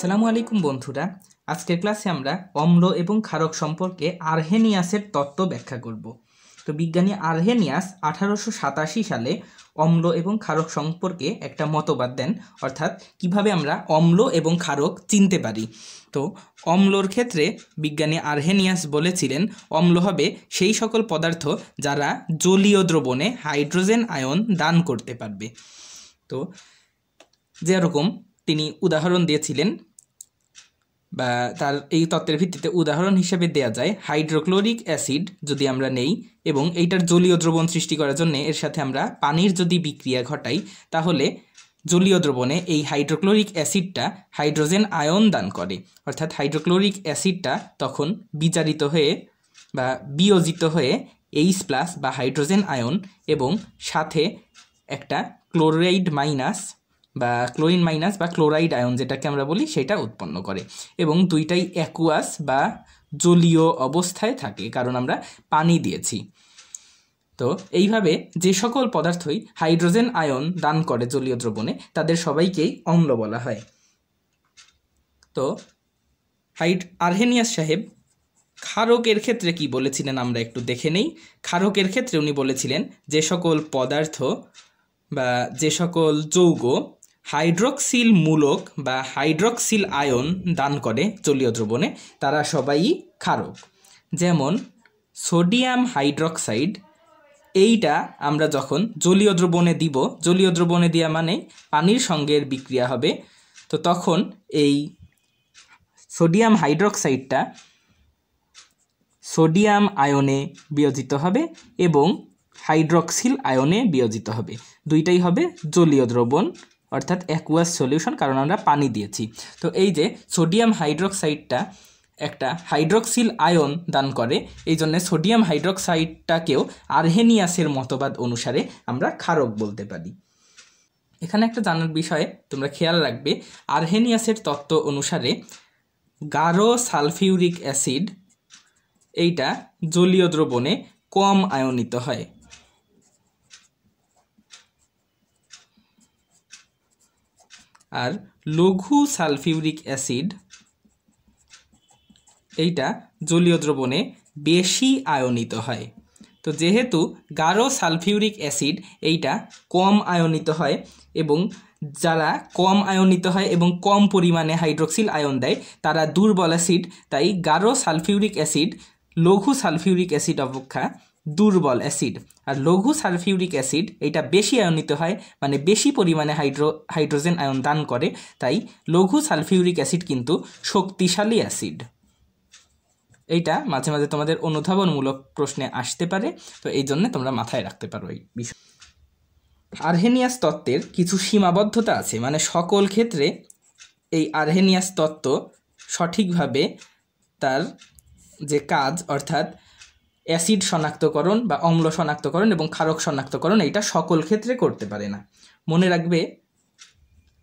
আসসালামু আলাইকুম বন্ধুরা। আজকের ক্লাসে আমরা অম্ল এবং ক্ষারক সম্পর্কে আর্হেনিয়াসের তত্ত্ব ব্যাখ্যা করব। তো বিজ্ঞানী আর্হেনিয়াস আঠারোশো সাতাশি সালে অম্ল এবং ক্ষারক সম্পর্কে একটা মতবাদ দেন, অর্থাৎ কীভাবে আমরা অম্ল এবং ক্ষারক চিনতে পারি। তো অম্লর ক্ষেত্রে বিজ্ঞানী আর্হেনিয়াস বলেছিলেন, অম্ল হবে সেই সকল পদার্থ যারা জলীয় দ্রবণে হাইড্রোজেন আয়ন দান করতে পারবে। তো যেরকম তিনি উদাহরণ দিয়েছিলেন বা তার এই তত্ত্বের ভিত্তিতে উদাহরণ হিসেবে দেয়া যায় হাইড্রোক্লোরিক অ্যাসিড যদি আমরা নেই এবং এইটার জলীয় দ্রবণ সৃষ্টি করার জন্য এর সাথে আমরা পানির যদি বিক্রিয়া ঘটাই, তাহলে জলীয় দ্রবণে এই হাইড্রোক্লোরিক অ্যাসিডটা হাইড্রোজেন আয়ন দান করে। অর্থাৎ হাইড্রোক্লোরিক অ্যাসিডটা তখন বিচারিত হয়ে বা বিয়োজিত হয়ে এইচ প্লাস বা হাইড্রোজেন আয়ন এবং সাথে একটা ক্লোরাইড মাইনাস বা ক্লোরিন মাইনাস বা ক্লোরাইড আয়ন যেটাকে আমরা বলি, সেটা উৎপন্ন করে। এবং দুইটাই অ্যাকুয়াস বা জলীয় অবস্থায় থাকে, কারণ আমরা পানি দিয়েছি। তো এইভাবে যে সকল পদার্থই হাইড্রোজেন আয়ন দান করে জলীয় দ্রবণে, তাদের সবাইকেই অম্ল বলা হয়। তো হাইড আর্হেনিয়াস সাহেব, ক্ষারকের ক্ষেত্রে কি বলেছিলেন আমরা একটু দেখে নেই। ক্ষারকের ক্ষেত্রে উনি বলেছিলেন, যে সকল পদার্থ বা যে সকল যৌগ হাইড্রক্সিল মূলক বা হাইড্রক্সিল আয়ন দান করে জলীয় দ্রবণে, তারা সবাই ক্ষারক। যেমন সোডিয়াম হাইড্রক্সাইড, এইটা আমরা যখন জলীয় দ্রবণে দিব, জলীয় দ্রবণে দেওয়া মানে পানির সঙ্গে বিক্রিয়া হবে। তো তখন এই সোডিয়াম হাইড্রক্সাইডটা সোডিয়াম আয়নে বিয়োজিত হবে এবং হাইড্রক্সিল আয়নে বিয়োজিত হবে। দুইটাই হবে জলীয় দ্রবণ অর্থাৎ অ্যাকুয়াস সলিউশন কারণ আমরা পানি দিয়েছি। তো এই যে সোডিয়াম হাইড্রক্সাইডটা একটা হাইড্রক্সিল আয়ন দান করে, এই জন্য সোডিয়াম হাইড্রক্সাইডটাকেও আর্হেনিয়াসের মতবাদ অনুসারে আমরা ক্ষারক বলতে পারি। এখানে একটা জানার বিষয়, তোমরা খেয়াল রাখবে আর্হেনিয়াসের তত্ত্ব অনুসারে গাঢ় সালফিউরিক অ্যাসিড, এইটা জলীয় দ্রবণে কম আয়নিত হয়। আর লঘু সালফিউরিক অ্যাসিড, এইটা জলীয় দ্রবণে বেশি আয়নিত হয়। তো যেহেতু গাঢ় সালফিউরিক অ্যাসিড, এইটা কম আয়নিত হয় এবং যারা কম আয়নিত হয় এবং কম পরিমাণে হাইড্রোক্সিল আয়ন দেয়, তারা দুর্বল অ্যাসিড, তাই গাঢ় সালফিউরিক অ্যাসিড লঘু সালফিউরিক অ্যাসিড অপেক্ষা দুর্বল অ্যাসিড। আর লঘু সালফিউরিক অ্যাসিড, এটা বেশি আয়নিত হয় মানে বেশি পরিমাণে হাইড্রো, হাইড্রোজেন আয়ন দান করে, তাই লঘু সালফিউরিক অ্যাসিড কিন্তু শক্তিশালী অ্যাসিড। এইটা মাঝে মাঝে তোমাদের অনুধাবনমূলক প্রশ্নে আসতে পারে, তো এই জন্য তোমরা মাথায় রাখতে পারো এই বিষয়। আর্হেনিয়াস তত্ত্বের কিছু সীমাবদ্ধতা আছে মানে সকল ক্ষেত্রে এই আর্হেনিয়াস তত্ত্ব সঠিকভাবে তার যে কাজ, অর্থাৎ অ্যাসিড শনাক্তকরণ বা অম্ল শনাক্তকরণ এবং ক্ষারক শনাক্তকরণ এইটা সকল ক্ষেত্রে করতে পারে না। মনে রাখবে,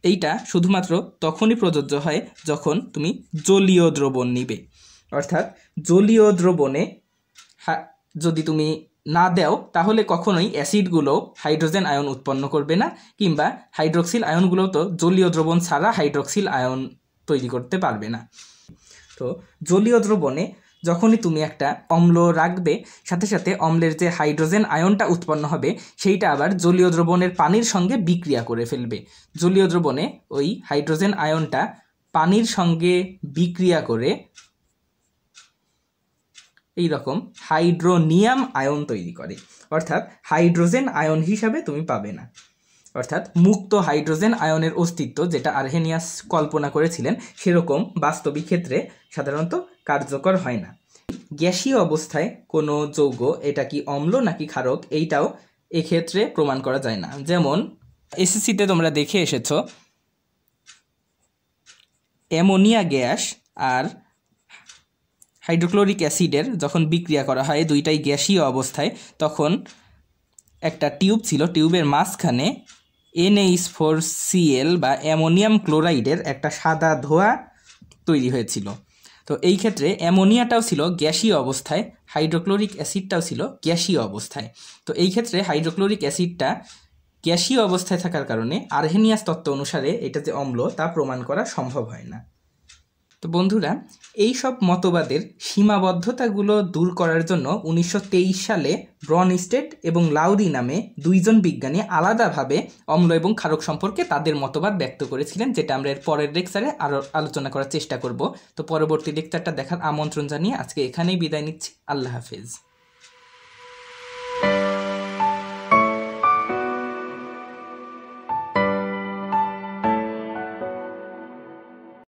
এইটা শুধুমাত্র তখনই প্রযোজ্য হয় যখন তুমি জলীয় দ্রবণ নিবে। অর্থাৎ জলীয় দ্রবণে যদি তুমি না দেও, তাহলে কখনোই অ্যাসিডগুলো হাইড্রোজেন আয়ন উৎপন্ন করবে না কিংবা হাইড্রোক্সিল আয়নগুলো তো জলীয় দ্রবণ ছাড়া হাইড্রোক্সিল আয়ন তৈরি করতে পারবে না। তো জলীয় দ্রবণে যখনই তুমি একটা অম্ল রাখবে, সাথে সাথে অম্লের যে হাইড্রোজেন আয়নটা উৎপন্ন হবে, সেইটা আবার জলীয় দ্রবণের পানির সঙ্গে বিক্রিয়া করে ফেলবে। জলীয় দ্রবণে ওই হাইড্রোজেন আয়নটা পানির সঙ্গে বিক্রিয়া করে এই রকম হাইড্রোনিয়াম আয়ন তৈরি করে। অর্থাৎ হাইড্রোজেন আয়ন হিসাবে তুমি পাবে না। অর্থাৎ মুক্ত হাইড্রোজেন আয়নের অস্তিত্ব যেটা আর্হেনিয়াস কল্পনা করেছিলেন, সেরকম বাস্তবিক ক্ষেত্রে সাধারণত কার্যকর হয় না। গ্যাসীয় অবস্থায় কোনো যৌগ এটা কি অম্ল নাকি ক্ষারক এইটাও এক্ষেত্রে প্রমাণ করা যায় না। যেমন এসএসসিতে তোমরা দেখে এসেছ, অ্যামোনিয়া গ্যাস আর হাইড্রোক্লোরিক অ্যাসিডের যখন বিক্রিয়া করা হয় দুইটাই গ্যাসীয় অবস্থায়, তখন একটা টিউব ছিল, টিউবের মাঝখানে এনএইচ ফোর সিএল বা অ্যামোনিয়াম ক্লোরাইডের একটা সাদা ধোয়া তৈরি হয়েছিল। তো এই ক্ষেত্রে অ্যামোনিয়াটাও ছিল গ্যাসীয় অবস্থায়, হাইড্রোক্লোরিক অ্যাসিডটাও ছিল গ্যাসীয় অবস্থায়। তো এই ক্ষেত্রে হাইড্রোক্লোরিক অ্যাসিডটা গ্যাসীয় অবস্থায় থাকার কারণে আর্হেনিয়াস তত্ত্ব অনুসারে এটা যে অম্ল তা প্রমাণ করা সম্ভব হয় না। তো বন্ধুরা এই সব মতবাদের সীমাবদ্ধতাগুলো দূর করার জন্য উনিশশো তেইশ সালে ব্রন স্টেট এবং লাউরি নামে দুইজন বিজ্ঞানী আলাদাভাবে অম্ল এবং ক্ষারক সম্পর্কে তাদের মতবাদ ব্যক্ত করেছিলেন, যেটা আমরা এর পরের লেকচারে আরও আলোচনা করার চেষ্টা করব। তো পরবর্তী লেকচারটা দেখার আমন্ত্রণ জানিয়ে আজকে এখানেই বিদায় নিচ্ছি। আল্লাহ হাফেজ।